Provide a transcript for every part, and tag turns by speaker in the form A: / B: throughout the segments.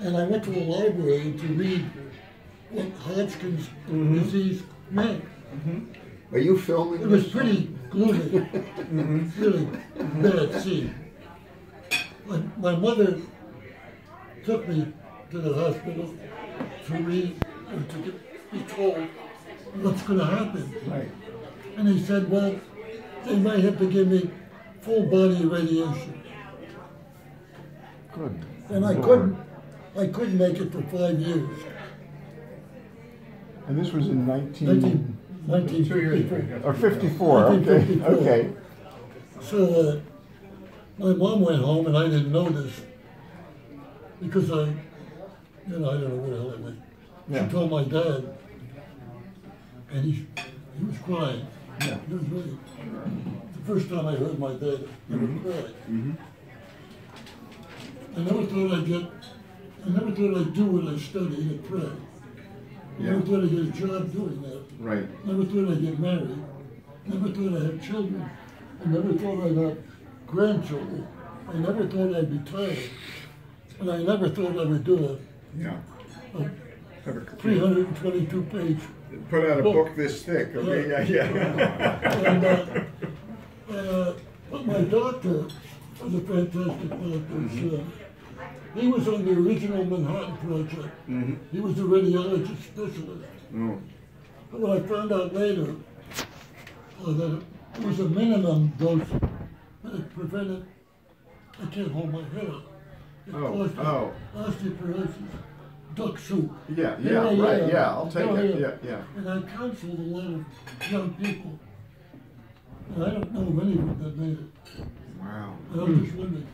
A: And I went to the library to read what Hodgkin's mm-hmm. disease meant. Mm-hmm.
B: Are you filming?
A: It was pretty gloomy, mm-hmm. really bad scene. My, my mother took me to the hospital to read and to get, be told what's going to happen.
B: Right.
A: And he said, well, they might have to give me full body radiation.
B: Good.
A: And I couldn't, I couldn't make it for five years.
B: And this was in 19...
A: 19, 1954.
B: Or 54, okay,
A: 1954.
B: okay.
A: So uh, my mom went home and I didn't know this because I, you know, I don't know where the hell I went.
B: Yeah.
A: She told my dad, and he, he was crying.
B: Yeah.
A: He was really, the first time I heard my dad ever cry. I never thought I'd get, I never thought I'd do what I studied at Pratt. I never thought I'd get a job doing that.
B: Right.
A: Never thought I'd get married. Never thought I'd have children. I never thought I'd have grandchildren. I never thought I'd be tired. And I never thought I would do it.
B: Yeah.
A: a, a 322 page.
B: Put out a
A: Book.
B: book this thick, okay, yeah, yeah.
A: And, uh, uh, but my doctor was a fantastic doctor. Uh, he was on the original Manhattan Project. He was a radiologist specialist.
B: Oh,
A: But what I found out later was that it was a minimum dose that it prevented, I can't hold my head up. It
B: Oh,
A: caused
B: oh.
A: osteoporosis, duck soup.
B: Yeah, yeah, right, yeah, I'll take it, yeah, yeah.
A: And I counseled a lot of young people. And I don't know of anyone that made it.
B: Wow.
A: And I'm just wondering,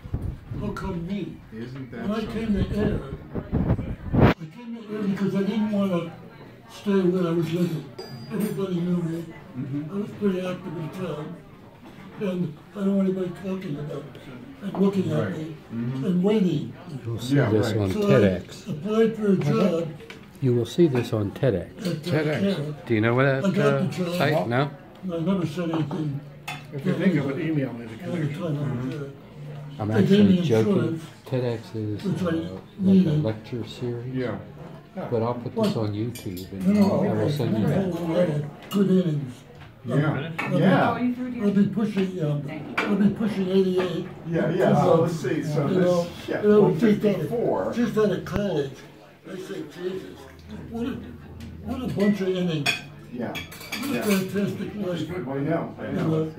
A: how come me?
B: Isn't that
A: When I
B: something?
A: came to Ayer, I came to Ayer because I didn't want to stay where I was living. Everybody knew me. I was pretty active in town. And I don't want anybody talking about it and looking at me and waiting.
C: You'll see
B: Yeah,
C: this
B: right.
C: on
A: So
C: TEDx.
A: I applied for a job
C: You will see this on TEDx.
A: at
B: TEDx.
C: Do you know what
A: I
C: that uh, site? No?
A: and I never said anything.
D: If you think of it, email me
A: All the
D: because
A: time I was there.
C: I'm
A: They gave me
C: actually joking.
A: insurance,
C: TEDx is
A: which I
C: uh, like a
A: needed.
C: lecture series.
B: Yeah.
C: But I'll put this on YouTube
A: No,
C: and
A: no,
C: I will send you
A: I
C: that.
A: had lot of good innings.
B: Yeah,
A: I'll be-
B: yeah,
A: I'll be pushing, um, I'll be pushing eighty-eight.
B: yeah, yeah, so let's see, so
A: You know,
B: this, yeah,
A: you know,
B: well,
A: just out of-
B: fifty-four.
A: Just out of college, I say, Jesus, what a, what a bunch of innings,
B: Yeah,
A: what a
B: yeah.
A: fantastic life.
B: I know, I
A: You
B: know.
A: know,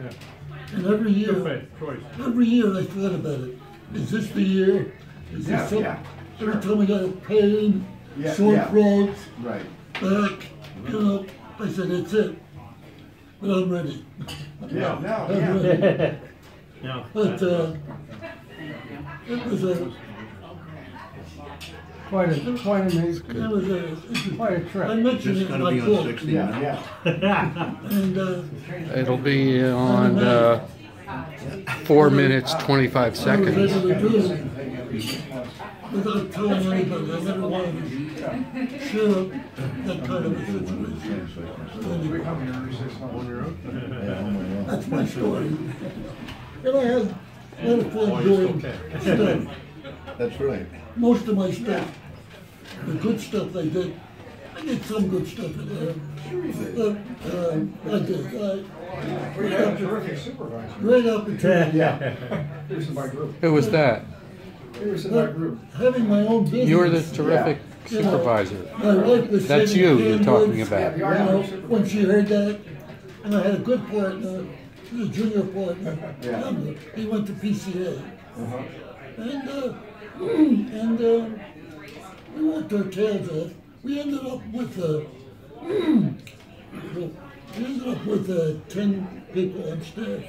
A: and every year,
D: good faith choice.
A: every year I thought about it. Is this the year? Is
B: Yeah,
A: this some-
B: yeah, sure.
A: Every time I got a pain,
B: Yeah,
A: sore
B: yeah.
A: throat,
B: Right,
A: back, you know, I said, that's it. But I'm ready.
B: yeah, no,
A: I'm
B: yeah.
A: ready.
D: Yeah.
A: But, uh, it was a,
D: Quite a, quite an,
A: it was a,
D: quite a
A: I
D: trip.
A: I mentioned it in my book.
B: Yeah, yeah.
A: And, uh,
C: It'll be on uh, four minutes, 25
A: I was
C: seconds.
A: able to do it without telling anybody. I never wanted to share that kind of a situation. Anyway, That's my story. And I had a lot of fun doing stuff.
B: That's right.
A: Most of my stuff, the good stuff I did, I did some good stuff in there. But, um, I did, I,
D: Terrific supervisor.
A: great opportunity.
B: Yeah,
D: He was in my group.
C: Who was that?
D: He was in my group.
A: Having my own business.
C: You were the terrific
A: You know,
C: supervisor.
A: My wife was
C: That's
A: sitting
C: you
A: in
C: you're talking
A: Cambridge,
C: about.
A: You know, when she heard that, and I had a good partner, he was a junior partner.
B: Yeah.
A: He went to PCA.
B: uh-huh,
A: And, uh, and, uh, we worked our tails off. We ended up with, uh, we ended up with, uh, ten people on staff.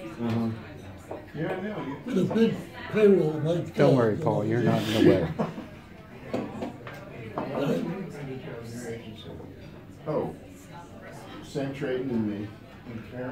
B: yeah, I know.
A: With a big payroll like
C: Don't
A: that,
C: worry,
A: you know.
C: Paul, you're not in the way.
B: Oh, Sam Traten and me. and Karen.